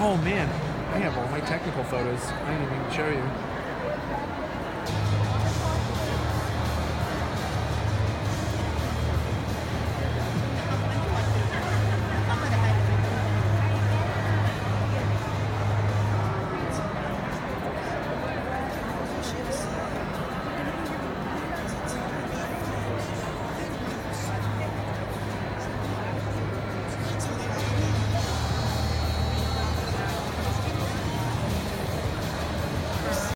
Oh man, I have all my technical photos. I didn't even show you.